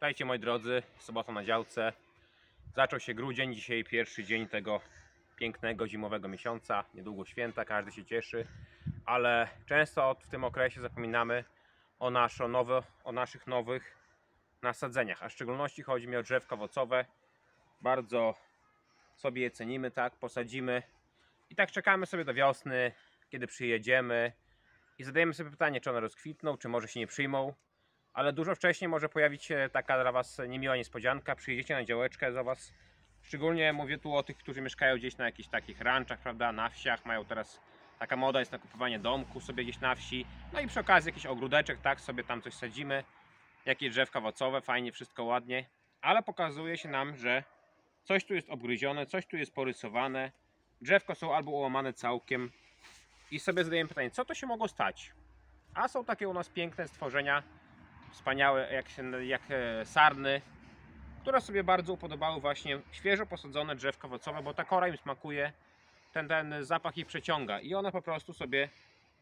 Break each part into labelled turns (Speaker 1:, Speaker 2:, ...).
Speaker 1: Dajcie moi drodzy, sobota na działce. Zaczął się grudzień, dzisiaj pierwszy dzień tego pięknego zimowego miesiąca. Niedługo święta, każdy się cieszy, ale często w tym okresie zapominamy o, nasz, o, nowe, o naszych nowych nasadzeniach, a w szczególności chodzi mi o drzewka owocowe. Bardzo sobie je cenimy, tak, posadzimy i tak czekamy sobie do wiosny, kiedy przyjedziemy i zadajemy sobie pytanie, czy one rozkwitną, czy może się nie przyjmą ale dużo wcześniej może pojawić się taka dla Was niemiła niespodzianka. Przyjedziecie na działeczkę do Was. Szczególnie mówię tu o tych, którzy mieszkają gdzieś na jakichś takich ranczach, prawda, na wsiach. Mają teraz taka moda jest na kupowanie domku sobie gdzieś na wsi. No i przy okazji jakiś ogródeczek, tak, sobie tam coś sadzimy. Jakieś drzewka owocowe, fajnie, wszystko ładnie. Ale pokazuje się nam, że coś tu jest obgryzione, coś tu jest porysowane. Drzewko są albo ułamane całkiem. I sobie zadajemy pytanie, co to się mogło stać? A są takie u nas piękne stworzenia, wspaniałe jak, się, jak e, sarny, które sobie bardzo upodobały właśnie świeżo posadzone drzewka owocowe, bo ta kora im smakuje, ten, ten zapach ich przeciąga i one po prostu sobie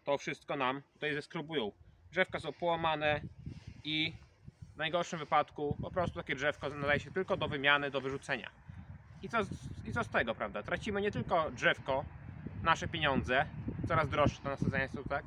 Speaker 1: to wszystko nam tutaj zeskrubują. Drzewka są połamane i w najgorszym wypadku po prostu takie drzewko nadaje się tylko do wymiany, do wyrzucenia. I co, I co z tego, prawda? Tracimy nie tylko drzewko, nasze pieniądze, coraz droższe te nasadzenia są, tak?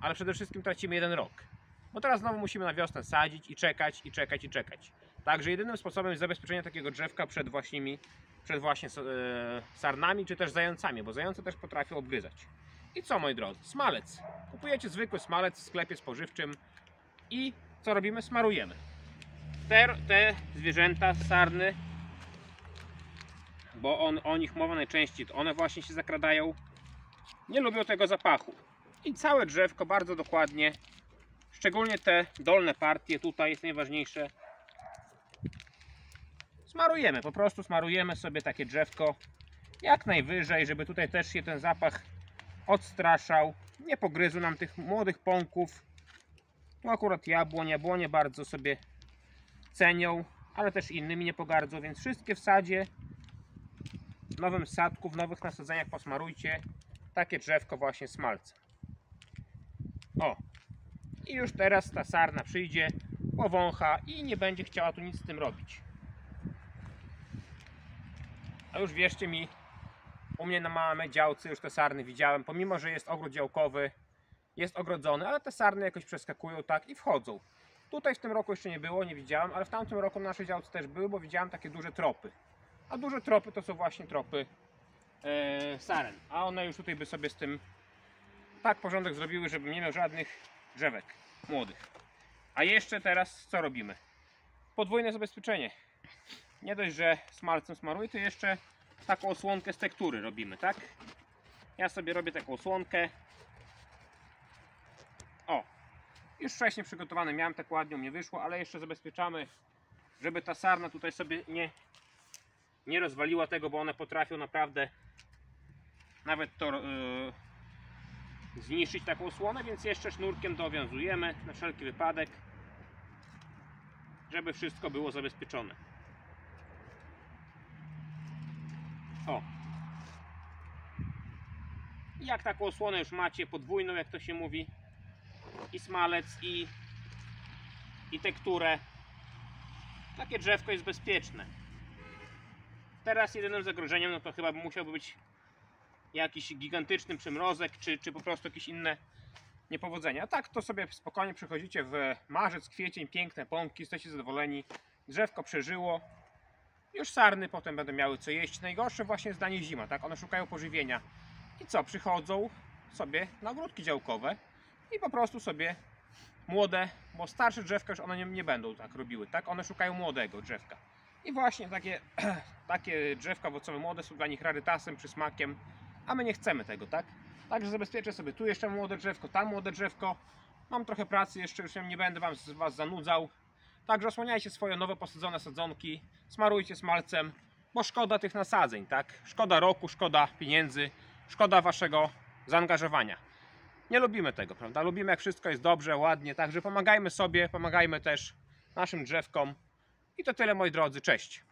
Speaker 1: Ale przede wszystkim tracimy jeden rok. Bo teraz znowu musimy na wiosnę sadzić i czekać, i czekać, i czekać. Także jedynym sposobem jest zabezpieczenie takiego drzewka przed właśnie, przed właśnie e, sarnami, czy też zającami, bo zające też potrafią obgryzać. I co moi drodzy? Smalec. Kupujecie zwykły smalec w sklepie spożywczym i co robimy? Smarujemy. Te, te zwierzęta, sarny, bo on, o nich mowa najczęściej, to one właśnie się zakradają, nie lubią tego zapachu. I całe drzewko bardzo dokładnie Szczególnie te dolne partie tutaj jest najważniejsze. Smarujemy, po prostu smarujemy sobie takie drzewko jak najwyżej, żeby tutaj też się ten zapach odstraszał. Nie pogryzł nam tych młodych pąków. Tu akurat jabłoń, jabłonie bardzo sobie cenią, ale też innymi nie pogardzą, więc wszystkie w sadzie, w nowym sadku, w nowych nasadzeniach posmarujcie takie drzewko właśnie smalca. O, i już teraz ta sarna przyjdzie, powącha i nie będzie chciała tu nic z tym robić. A już wierzcie mi, u mnie na małej działce już te sarny widziałem, pomimo, że jest ogród działkowy, jest ogrodzony, ale te sarny jakoś przeskakują tak i wchodzą. Tutaj w tym roku jeszcze nie było, nie widziałem, ale w tamtym roku na naszej działce też były, bo widziałem takie duże tropy. A duże tropy to są właśnie tropy e, saren. A one już tutaj by sobie z tym tak porządek zrobiły, żeby nie miał żadnych drzewek młodych. A jeszcze teraz co robimy? Podwójne zabezpieczenie. Nie dość, że smalcem smaruję, to jeszcze taką osłonkę z tektury robimy, tak? Ja sobie robię taką osłonkę. O, już wcześniej przygotowane miałem, tak ładnie mnie wyszło, ale jeszcze zabezpieczamy, żeby ta sarna tutaj sobie nie, nie rozwaliła tego, bo one potrafią naprawdę nawet to yy, zniszczyć taką osłonę, więc jeszcze sznurkiem dowiązujemy na wszelki wypadek, żeby wszystko było zabezpieczone. O. Jak taką osłonę już macie podwójną, jak to się mówi, i smalec, i, i tekturę, takie drzewko jest bezpieczne. Teraz jedynym zagrożeniem, no to chyba musiałby być jakiś gigantyczny przymrozek, czy, czy po prostu jakieś inne niepowodzenia. Tak to sobie spokojnie przychodzicie w marzec, kwiecień, piękne pąki, jesteście zadowoleni, drzewko przeżyło, już sarny potem będą miały co jeść. Najgorsze właśnie zdanie zima, tak? One szukają pożywienia. I co? Przychodzą sobie na ogródki działkowe i po prostu sobie młode, bo starsze drzewka już one nie, nie będą tak robiły, tak? One szukają młodego drzewka. I właśnie takie, takie drzewka owocowe młode są dla nich rarytasem, przysmakiem, a my nie chcemy tego, tak? Także zabezpieczę sobie tu jeszcze młode drzewko, tam młode drzewko. Mam trochę pracy jeszcze, już nie będę wam, Was zanudzał. Także osłaniajcie swoje nowe posadzone sadzonki, smarujcie smalcem, bo szkoda tych nasadzeń, tak? Szkoda roku, szkoda pieniędzy, szkoda Waszego zaangażowania. Nie lubimy tego, prawda? Lubimy jak wszystko jest dobrze, ładnie, także pomagajmy sobie, pomagajmy też naszym drzewkom. I to tyle moi drodzy, cześć.